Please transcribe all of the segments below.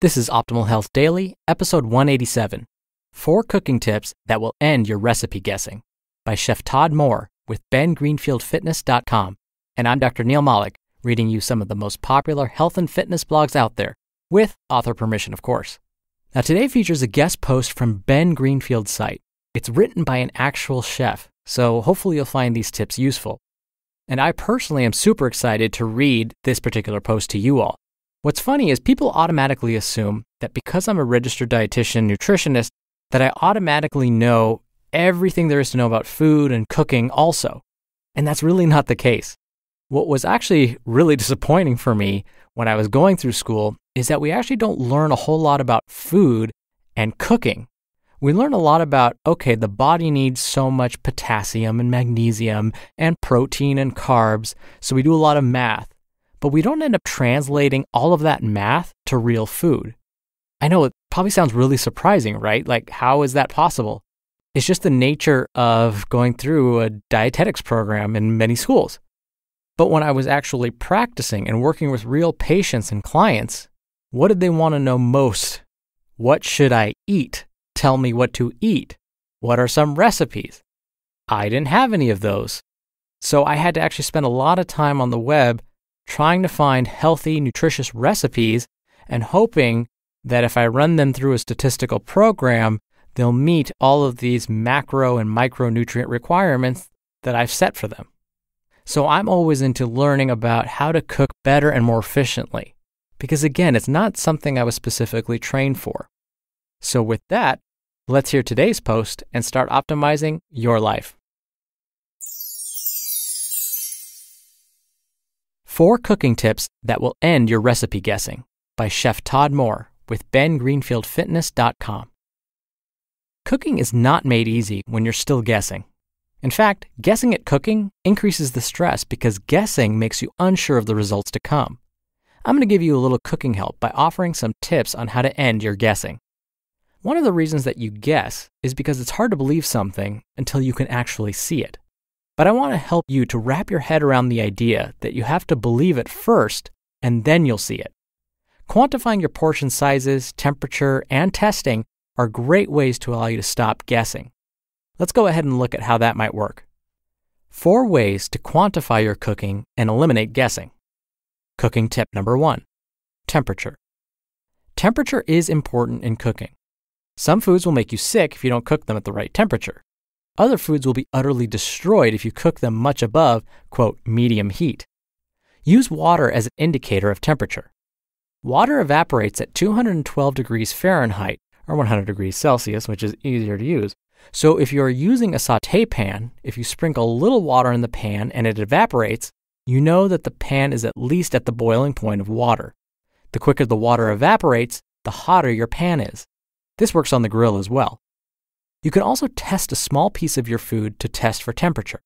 This is Optimal Health Daily, episode 187 Four Cooking Tips That Will End Your Recipe Guessing by Chef Todd Mohr with BenGreenfieldFitness.com. And I'm Dr. Neal Malik, reading you some of the most popular health and fitness blogs out there, with author permission, of course. Now, today features a guest post from Ben Greenfield's site. It's written by an actual chef, so hopefully you'll find these tips useful. And I personally am super excited to read this particular post to you all. What's funny is people automatically assume that because I'm a registered dietitian nutritionist, that I automatically know everything there is to know about food and cooking also. And that's really not the case. What was actually really disappointing for me when I was going through school is that we actually don't learn a whole lot about food and cooking. We learn a lot about, okay, the body needs so much potassium and magnesium and protein and carbs, so we do a lot of math but we don't end up translating all of that math to real food. I know it probably sounds really surprising, right? Like, how is that possible? It's just the nature of going through a dietetics program in many schools. But when I was actually practicing and working with real patients and clients, what did they want to know most? What should I eat? Tell me what to eat. What are some recipes? I didn't have any of those. So I had to actually spend a lot of time on the web trying to find healthy, nutritious recipes and hoping that if I run them through a statistical program, they'll meet all of these macro and micronutrient requirements that I've set for them. So I'm always into learning about how to cook better and more efficiently. Because again, it's not something I was specifically trained for. So with that, let's hear today's post and start optimizing your life. Four Cooking Tips That Will End Your Recipe Guessing by Chef Todd Mohr with BenGreenfieldFitness.com. Cooking is not made easy when you're still guessing. In fact, guessing at cooking increases the stress because guessing makes you unsure of the results to come. I'm going to give you a little cooking help by offering some tips on how to end your guessing. One of the reasons that you guess is because it's hard to believe something until you can actually see it. But I want to help you to wrap your head around the idea that you have to believe it first and then you'll see it. Quantifying your portion sizes, temperature, and testing are great ways to allow you to stop guessing. Let's go ahead and look at how that might work. Four ways to quantify your cooking and eliminate guessing. Cooking tip number one temperature. Temperature is important in cooking. Some foods will make you sick if you don't cook them at the right temperature. Other foods will be utterly destroyed if you cook them much above, quote, medium heat. Use water as an indicator of temperature. Water evaporates at 212 degrees Fahrenheit, or 100 degrees Celsius, which is easier to use. So if you're using a saute pan, if you sprinkle a little water in the pan and it evaporates, you know that the pan is at least at the boiling point of water. The quicker the water evaporates, the hotter your pan is. This works on the grill as well. You can also test a small piece of your food to test for temperature.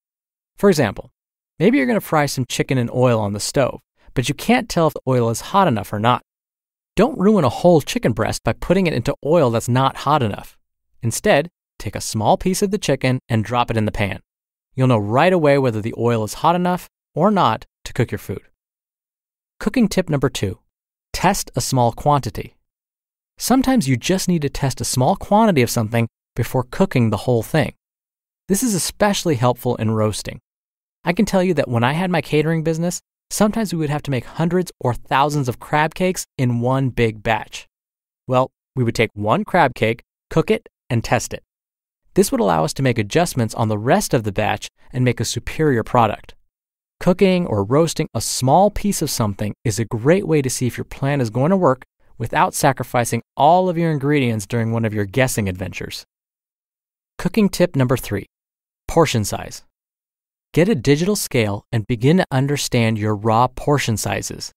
For example, maybe you're going to fry some chicken in oil on the stove, but you can't tell if the oil is hot enough or not. Don't ruin a whole chicken breast by putting it into oil that's not hot enough. Instead, take a small piece of the chicken and drop it in the pan. You'll know right away whether the oil is hot enough or not to cook your food. Cooking tip number two test a small quantity. Sometimes you just need to test a small quantity of something before cooking the whole thing. This is especially helpful in roasting. I can tell you that when I had my catering business, sometimes we would have to make hundreds or thousands of crab cakes in one big batch. Well, we would take one crab cake, cook it, and test it. This would allow us to make adjustments on the rest of the batch and make a superior product. Cooking or roasting a small piece of something is a great way to see if your plan is going to work without sacrificing all of your ingredients during one of your guessing adventures. Cooking tip number three portion size. Get a digital scale and begin to understand your raw portion sizes.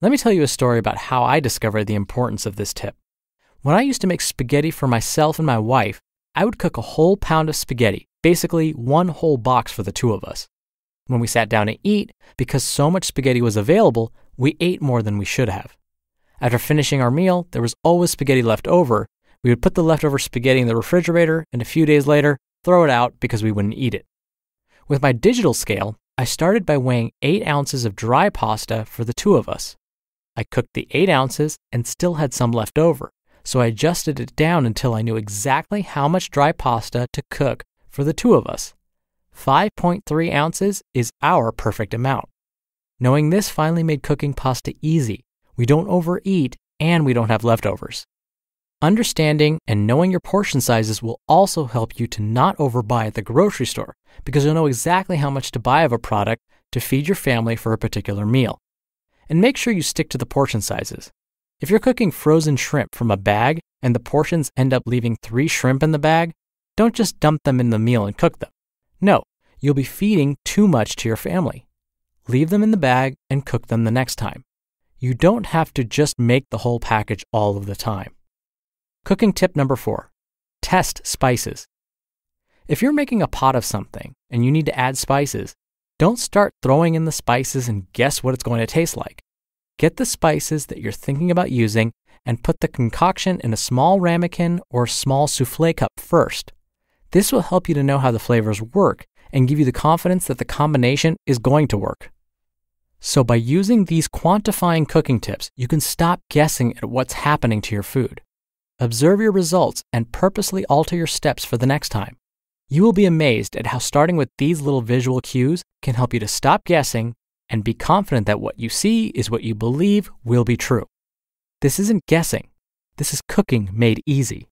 Let me tell you a story about how I discovered the importance of this tip. When I used to make spaghetti for myself and my wife, I would cook a whole pound of spaghetti, basically one whole box for the two of us. When we sat down to eat, because so much spaghetti was available, we ate more than we should have. After finishing our meal, there was always spaghetti left over, we would put the leftover spaghetti in the refrigerator and a few days later, throw it out because we wouldn't eat it. With my digital scale, I started by weighing 8 ounces of dry pasta for the two of us. I cooked the 8 ounces and still had some left over, so I adjusted it down until I knew exactly how much dry pasta to cook for the two of us. 5.3 ounces is our perfect amount. Knowing this finally made cooking pasta easy. We don't overeat and we don't have leftovers. Understanding and knowing your portion sizes will also help you to not overbuy at the grocery store because you'll know exactly how much to buy of a product to feed your family for a particular meal. And make sure you stick to the portion sizes. If you're cooking frozen shrimp from a bag and the portions end up leaving three shrimp in the bag, don't just dump them in the meal and cook them. No, you'll be feeding too much to your family. Leave them in the bag and cook them the next time. You don't have to just make the whole package all of the time. Cooking tip number four test spices. If you're making a pot of something and you need to add spices, don't start throwing in the spices and guess what it's going to taste like. Get the spices that you're thinking about using and put the concoction in a small ramekin or small souffle cup first. This will help you to know how the flavors work and give you the confidence that the combination is going to work. So, by using these quantifying cooking tips, you can stop guessing at what's happening to your food. Observe your results and purposely alter your steps for the next time. You will be amazed at how starting with these little visual cues can help you to stop guessing and be confident that what you see is what you believe will be true. This isn't guessing, this is cooking made easy.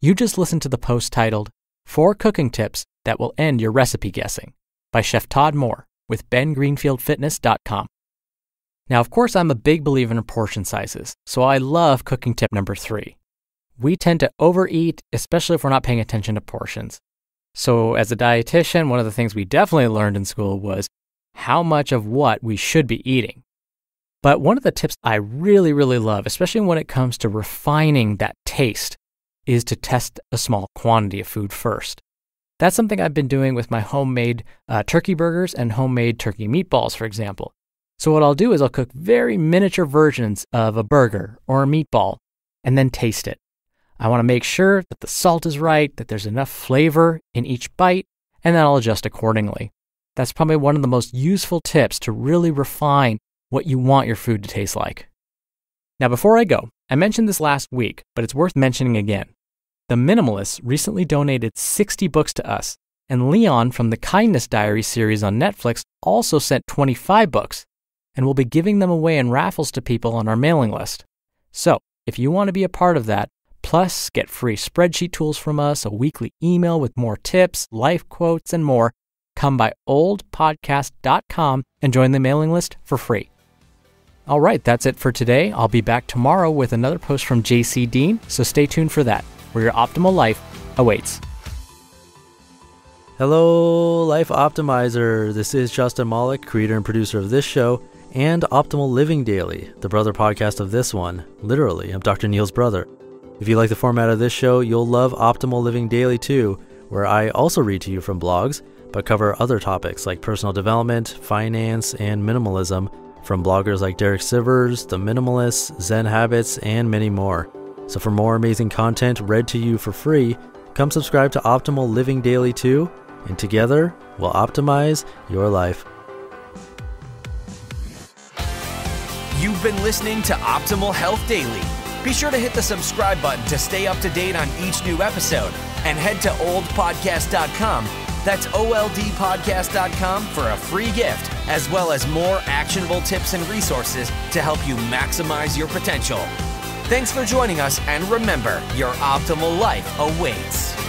You just listened to the post titled, Four Cooking Tips That Will End Your Recipe Guessing by Chef Todd Mohr with bengreenfieldfitness.com. Now, of course, I'm a big believer in portion sizes, so I love cooking tip number three. We tend to overeat, especially if we're not paying attention to portions. So, as a dietitian, one of the things we definitely learned in school was how much of what we should be eating. But one of the tips I really, really love, especially when it comes to refining that taste, is to test a small quantity of food first. That's something I've been doing with my homemade uh, turkey burgers and homemade turkey meatballs, for example. So, what I'll do is I'll cook very miniature versions of a burger or a meatball and then taste it. I want to make sure that the salt is right, that there's enough flavor in each bite, and then I'll adjust accordingly. That's probably one of the most useful tips to really refine what you want your food to taste like. Now, before I go, I mentioned this last week, but it's worth mentioning again. The Minimalists recently donated 60 books to us, and Leon from the Kindness Diary series on Netflix also sent 25 books and we'll be giving them away in raffles to people on our mailing list. So, if you want to be a part of that, plus get free spreadsheet tools from us, a weekly email with more tips, life quotes, and more, come by oldpodcast.com and join the mailing list for free. All right, that's it for today. I'll be back tomorrow with another post from JC Deen, so stay tuned for that, where your optimal life awaits. Hello, Life Optimizer. This is Justin Malik, creator and producer of this show and Optimal Living Daily, the brother podcast of this one. Literally, I'm Dr. Neal's brother. If you like the format of this show, you'll love Optimal Living Daily too, where I also read to you from blogs, but cover other topics like personal development, finance, and minimalism from bloggers like Derek Sivers, The Minimalists, Zen Habits, and many more. So for more amazing content read to you for free, come subscribe to Optimal Living Daily too, and together we'll optimize your life. Been listening to Optimal Health Daily. Be sure to hit the subscribe button to stay up to date on each new episode and head to oldpodcast.com. That's oldpodcast.com for a free gift, as well as more actionable tips and resources to help you maximize your potential. Thanks for joining us, and remember, your optimal life awaits.